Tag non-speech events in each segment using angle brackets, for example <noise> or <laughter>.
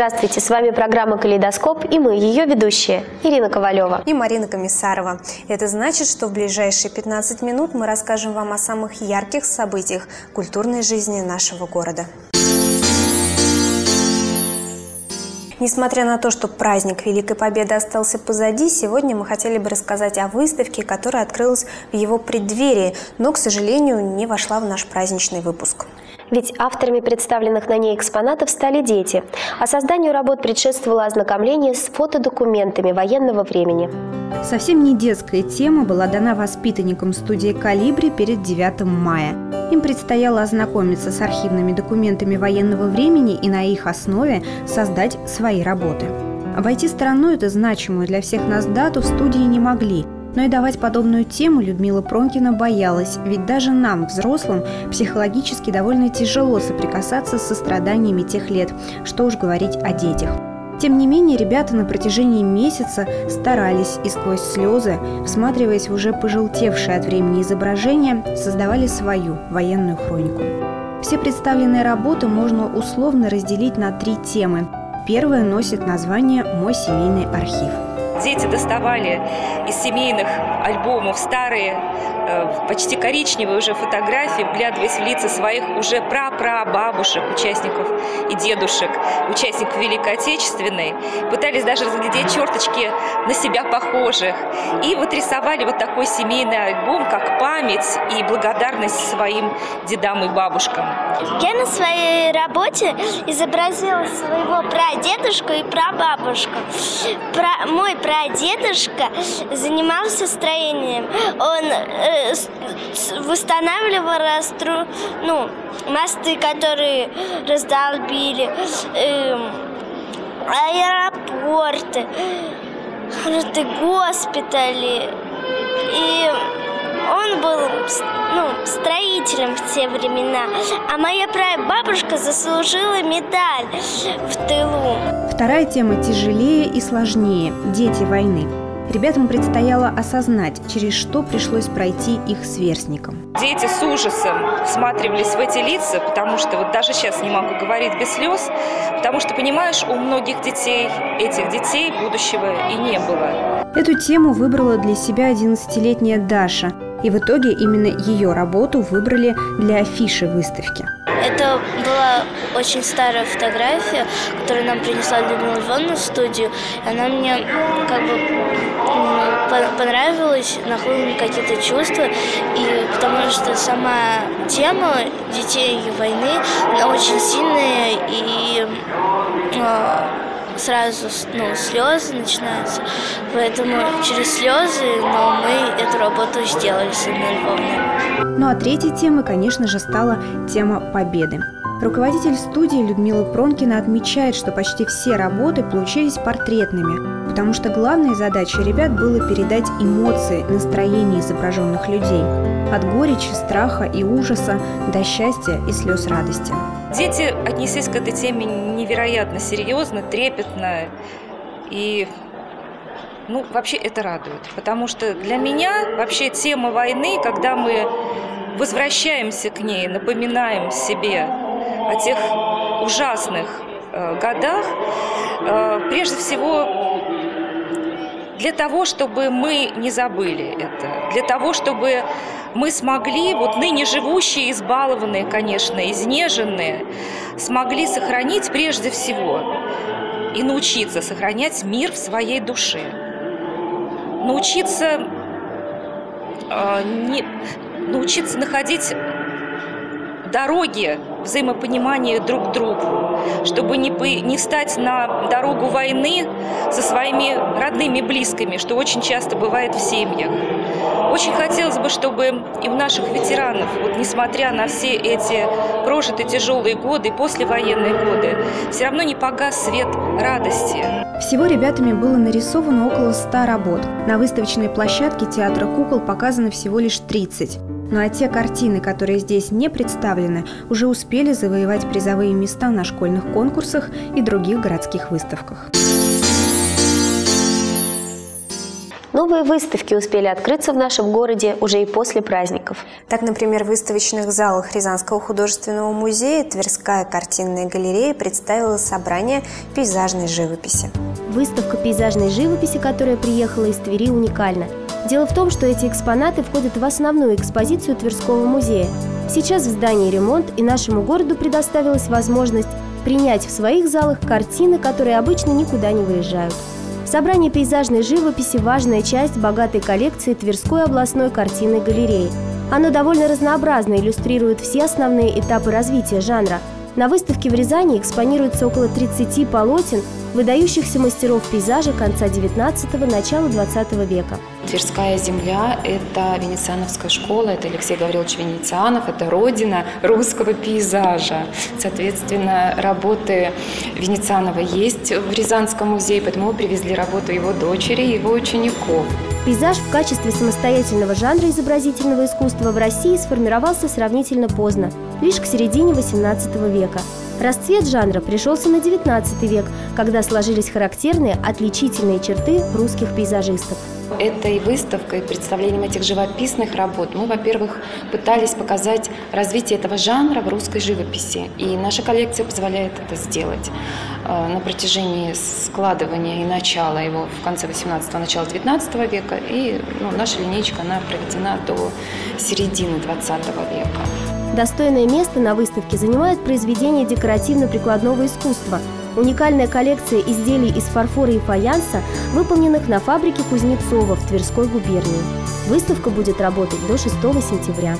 Здравствуйте, с вами программа «Калейдоскоп» и мы, ее ведущие, Ирина Ковалева. И Марина Комиссарова. Это значит, что в ближайшие 15 минут мы расскажем вам о самых ярких событиях культурной жизни нашего города. Несмотря на то, что праздник Великой Победы остался позади, сегодня мы хотели бы рассказать о выставке, которая открылась в его преддверии, но, к сожалению, не вошла в наш праздничный выпуск. Ведь авторами представленных на ней экспонатов стали дети, а созданию работ предшествовало ознакомление с фотодокументами военного времени. Совсем не детская тема была дана воспитанникам студии «Калибри» перед 9 мая. Им предстояло ознакомиться с архивными документами военного времени и на их основе создать свои работы. Обойти стороной эту значимую для всех нас дату в студии не могли, но и давать подобную тему Людмила Пронкина боялась, ведь даже нам, взрослым, психологически довольно тяжело соприкасаться с страданиями тех лет, что уж говорить о детях. Тем не менее, ребята на протяжении месяца старались и сквозь слезы, всматриваясь в уже пожелтевшее от времени изображение, создавали свою военную хронику. Все представленные работы можно условно разделить на три темы. Первая носит название «Мой семейный архив». Дети доставали из семейных альбомов старые, э, почти коричневые уже фотографии, вглядываясь в лица своих уже прапрабабушек, участников и дедушек, участников Великой Отечественной. Пытались даже разглядеть черточки на себя похожих. И вот рисовали вот такой семейный альбом, как память и благодарность своим дедам и бабушкам. Я на своей работе изобразила своего прадедушку и прабабушку. Про, мой прадедушка занимался строением. Он э, восстанавливал растру, ну, мосты, которые раздолбили, э, аэропорты, госпитали. И он был ну, строителем в те времена, а моя прабабушка заслужила медаль в тылу. Вторая тема тяжелее и сложнее – дети войны. Ребятам предстояло осознать, через что пришлось пройти их сверстникам. Дети с ужасом всматривались в эти лица, потому что вот даже сейчас не могу говорить без слез, потому что, понимаешь, у многих детей, этих детей будущего и не было. Эту тему выбрала для себя 11-летняя Даша – и в итоге именно ее работу выбрали для афиши выставки. Это была очень старая фотография, которую нам принесла Людмила Ивановна в студию. Она мне как бы понравилась, нахлынули какие-то чувства, и потому что сама тема детей и войны, она очень сильная, и а, сразу ну, слезы начинаются. Поэтому через слезы, но мы эту работу сделали с. Ну а третьей темой, конечно же, стала тема победы. Руководитель студии Людмила Пронкина отмечает, что почти все работы получились портретными, потому что главной задачей ребят было передать эмоции, настроение изображенных людей. От горечи, страха и ужаса до счастья и слез радости. Дети отнеслись к этой теме невероятно серьезно, трепетно и ну, вообще это радует, потому что для меня вообще тема войны, когда мы возвращаемся к ней, напоминаем себе о тех ужасных э, годах, э, прежде всего для того, чтобы мы не забыли это, для того, чтобы мы смогли, вот ныне живущие, избалованные, конечно, изнеженные, смогли сохранить прежде всего и научиться сохранять мир в своей душе. Научиться, э, не, научиться находить дороги взаимопонимания друг другу, чтобы не, не встать на дорогу войны со своими родными близкими, что очень часто бывает в семьях. Очень хотелось бы, чтобы и у наших ветеранов, вот несмотря на все эти прожитые тяжелые годы, послевоенные годы, все равно не погас свет радости. Всего ребятами было нарисовано около 100 работ. На выставочной площадке театра кукол показано всего лишь 30. Ну а те картины, которые здесь не представлены, уже успели завоевать призовые места на школьных конкурсах и других городских выставках. Новые выставки успели открыться в нашем городе уже и после праздников. Так, например, в выставочных залах Рязанского художественного музея Тверская картинная галерея представила собрание пейзажной живописи. Выставка пейзажной живописи, которая приехала из Твери, уникальна. Дело в том, что эти экспонаты входят в основную экспозицию Тверского музея. Сейчас в здании ремонт, и нашему городу предоставилась возможность принять в своих залах картины, которые обычно никуда не выезжают. Собрание пейзажной живописи – важная часть богатой коллекции Тверской областной картинной галереи. Оно довольно разнообразно иллюстрирует все основные этапы развития жанра. На выставке в Рязани экспонируется около 30 полотен выдающихся мастеров пейзажа конца 19-го, начала 20 века. Тверская земля – это венециановская школа, это Алексей Гаврилович Венецианов, это родина русского пейзажа. Соответственно, работы Венецианова есть в Рязанском музее, поэтому мы привезли работу его дочери и его учеников. Пейзаж в качестве самостоятельного жанра изобразительного искусства в России сформировался сравнительно поздно, лишь к середине XVIII века. Расцвет жанра пришелся на XIX век, когда сложились характерные отличительные черты русских пейзажистов. Этой выставкой, представлением этих живописных работ мы, во-первых, пытались показать развитие этого жанра в русской живописи. И наша коллекция позволяет это сделать. Э, на протяжении складывания и начала его в конце 18-го, начала 19 века. И ну, наша линейка, она проведена до середины 20 века. Достойное место на выставке занимает произведение декоративно-прикладного искусства. Уникальная коллекция изделий из фарфора и фаянса, выполненных на фабрике Кузнецова в Тверской губернии. Выставка будет работать до 6 сентября.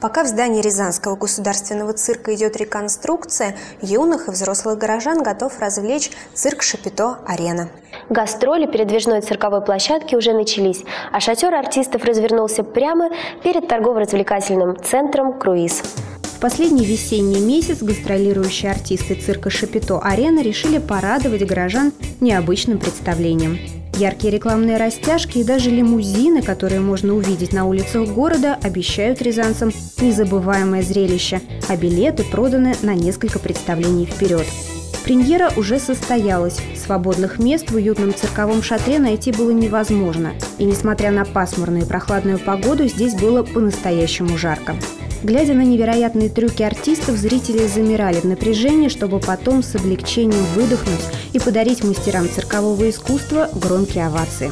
Пока в здании Рязанского государственного цирка идет реконструкция, юных и взрослых горожан готов развлечь цирк «Шапито-Арена». Гастроли передвижной цирковой площадки уже начались, а шатер артистов развернулся прямо перед торгово-развлекательным центром «Круиз». В последний весенний месяц гастролирующие артисты цирка «Шапито-Арена» решили порадовать горожан необычным представлением. Яркие рекламные растяжки и даже лимузины, которые можно увидеть на улицах города, обещают рязанцам незабываемое зрелище, а билеты проданы на несколько представлений вперед. Премьера уже состоялась. Свободных мест в уютном цирковом шатре найти было невозможно. И несмотря на пасмурную и прохладную погоду, здесь было по-настоящему жарко. Глядя на невероятные трюки артистов, зрители замирали в напряжении, чтобы потом с облегчением выдохнуть и подарить мастерам циркового искусства громкие овации.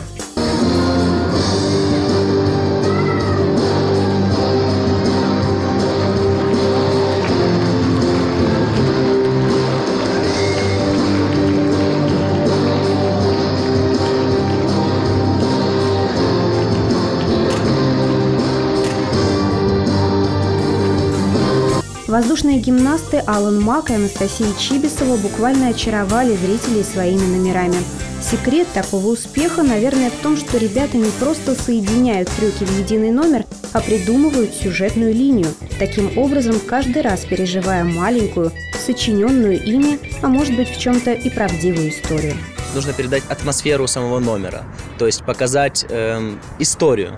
Воздушные гимнасты Алан Мак и Анастасия Чибисова буквально очаровали зрителей своими номерами. Секрет такого успеха, наверное, в том, что ребята не просто соединяют трюки в единый номер, а придумывают сюжетную линию, таким образом каждый раз переживая маленькую, сочиненную ими, а может быть в чем-то и правдивую историю. Нужно передать атмосферу самого номера, то есть показать эм, историю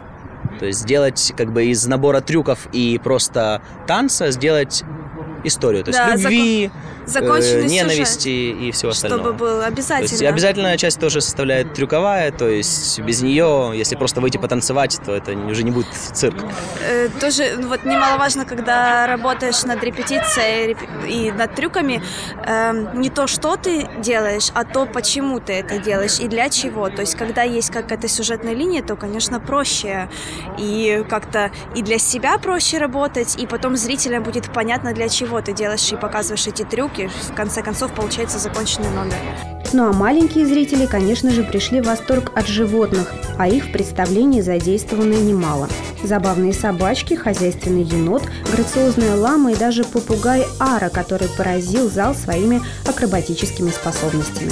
то есть сделать как бы из набора трюков и просто танца сделать историю. То есть да, любви, закон э, ненависти сюжет, и всего остального. Чтобы был обязательно. То есть обязательная часть тоже составляет трюковая, то есть без нее, если просто выйти потанцевать, то это уже не будет цирк. Э, тоже ну, вот немаловажно, когда работаешь над репетицией и над трюками, э, не то, что ты делаешь, а то, почему ты это делаешь и для чего. То есть когда есть какая-то сюжетная линия, то, конечно, проще и как-то и для себя проще работать, и потом зрителям будет понятно, для чего ты делаешь и показываешь эти трюки, в конце концов, получается законченный номер. Ну а маленькие зрители, конечно же, пришли в восторг от животных, а их в представлении задействовано немало. Забавные собачки, хозяйственный енот, грациозная лама и даже попугай Ара, который поразил зал своими акробатическими способностями.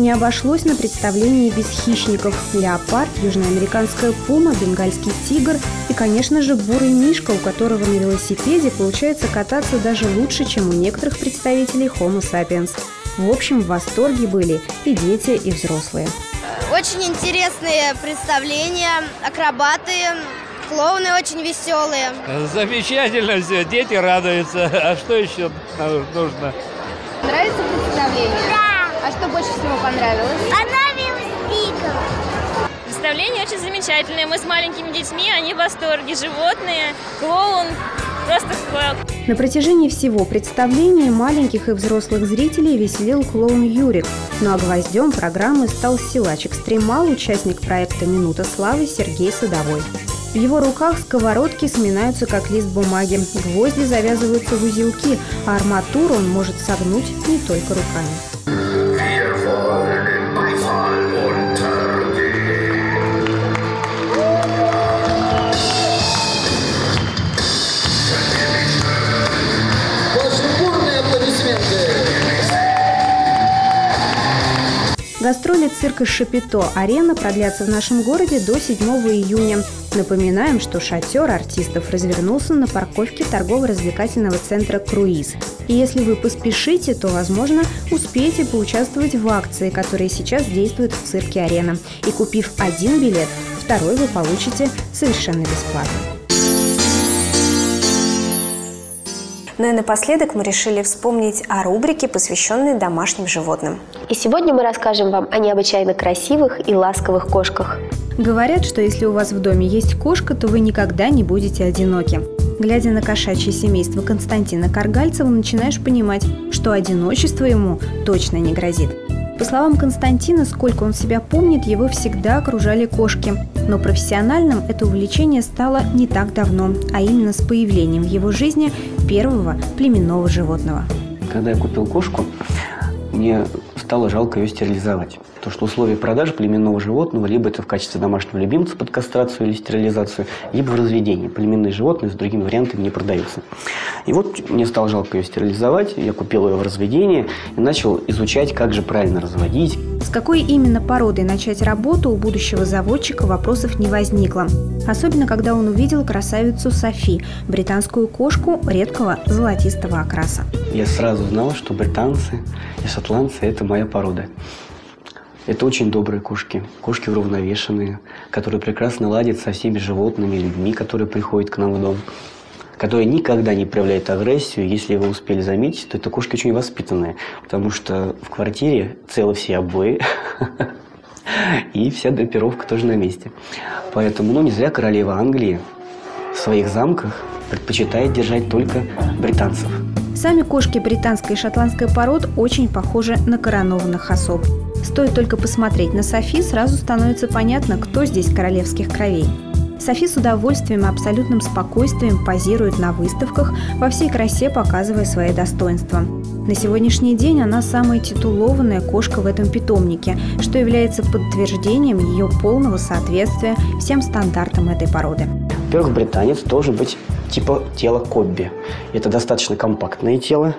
Не обошлось на представлении без хищников. Леопард, южноамериканская пума, бенгальский тигр и, конечно же, бурый мишка, у которого на велосипеде получается кататься даже лучше, чем у некоторых представителей Homo sapiens. В общем, в восторге были и дети, и взрослые. Очень интересные представления, акробаты, Клоуны очень веселые. Замечательно все, дети радуются. А что еще нужно? Нравится представление? Да. А что больше всего понравилось? Понравилось Пикл. Представление очень замечательное. Мы с маленькими детьми, они в восторге. Животные, клоун, просто клоун. На протяжении всего представления маленьких и взрослых зрителей веселил клоун Юрик. Ну а гвоздем программы стал силач экстремал, участник проекта «Минута славы» Сергей Садовой. В его руках сковородки сминаются как лист бумаги, гвозди завязываются в узелки, а арматуру он может согнуть не только руками. Цирка «Шапито» «Арена» продлятся в нашем городе до 7 июня. Напоминаем, что шатер артистов развернулся на парковке торгово-развлекательного центра «Круиз». И если вы поспешите, то, возможно, успеете поучаствовать в акции, которые сейчас действуют в цирке «Арена». И купив один билет, второй вы получите совершенно бесплатно. Ну и напоследок мы решили вспомнить о рубрике, посвященной домашним животным. И сегодня мы расскажем вам о необычайно красивых и ласковых кошках. Говорят, что если у вас в доме есть кошка, то вы никогда не будете одиноки. Глядя на кошачье семейство Константина Каргальцева, начинаешь понимать, что одиночество ему точно не грозит. По словам Константина, сколько он себя помнит, его всегда окружали кошки. Но профессиональным это увлечение стало не так давно, а именно с появлением в его жизни первого племенного животного. Когда я купил кошку, мне стало жалко ее стерилизовать. То, что условия продажи племенного животного, либо это в качестве домашнего любимца под кастрацию или стерилизацию, либо в разведении. Племенные животные с другими вариантами не продаются. И вот мне стало жалко ее стерилизовать, я купил ее в разведении и начал изучать, как же правильно разводить. С какой именно породой начать работу у будущего заводчика вопросов не возникло. Особенно, когда он увидел красавицу Софи, британскую кошку редкого золотистого окраса. Я сразу знал, что британцы и шотландцы – это моя порода. Это очень добрые кошки, кошки уравновешенные, которые прекрасно ладят со всеми животными, людьми, которые приходят к нам в дом, которые никогда не проявляют агрессию. Если вы успели заметить, то это кошки очень воспитанные, потому что в квартире целы все обои, <laughs> и вся драпировка тоже на месте. Поэтому, ну, не зря королева Англии в своих замках предпочитает держать только британцев. Сами кошки британской и шотландской пород очень похожи на коронованных особ. Стоит только посмотреть на Софи, сразу становится понятно, кто здесь королевских кровей. Софи с удовольствием и абсолютным спокойствием позирует на выставках, во всей красе показывая свои достоинства. На сегодняшний день она самая титулованная кошка в этом питомнике, что является подтверждением ее полного соответствия всем стандартам этой породы. Во-первых, британец должен быть типа тела Кобби. Это достаточно компактное тело,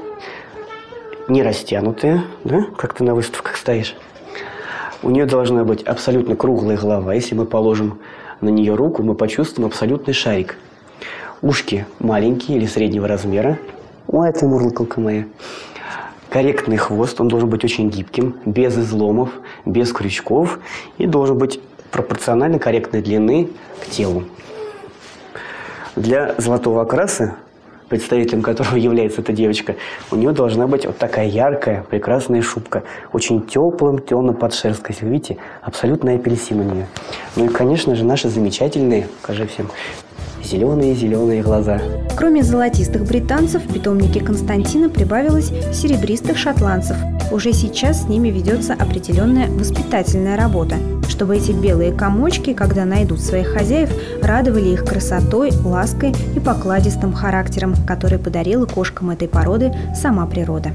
не растянутое, да, как ты на выставках стоишь. У нее должна быть абсолютно круглая голова. Если мы положим на нее руку, мы почувствуем абсолютный шарик. Ушки маленькие или среднего размера. О, это мурлыкалка моя. Корректный хвост, он должен быть очень гибким, без изломов, без крючков и должен быть пропорционально корректной длины к телу. Для золотого окраса, представителем которого <laughs> является эта девочка, у нее должна быть вот такая яркая, прекрасная шубка. Очень теплым, темно-подшерсткой. Если вы видите, абсолютно апельсин у нее. Ну и, конечно же, наши замечательные, покажи всем, зеленые-зеленые глаза. Кроме золотистых британцев, в питомнике Константина прибавилось серебристых шотландцев. Уже сейчас с ними ведется определенная воспитательная работа, чтобы эти белые комочки, когда найдут своих хозяев, радовали их красотой, лаской и покладистым характером, который подарила кошкам этой породы сама природа.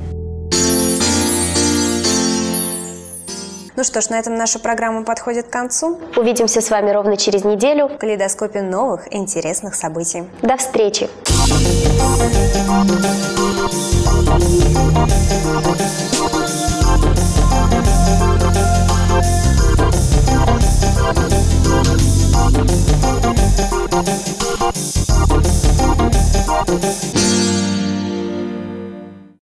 Ну что ж, на этом наша программа подходит к концу. Увидимся с вами ровно через неделю в калейдоскопе новых интересных событий. До встречи! Thank you. notes.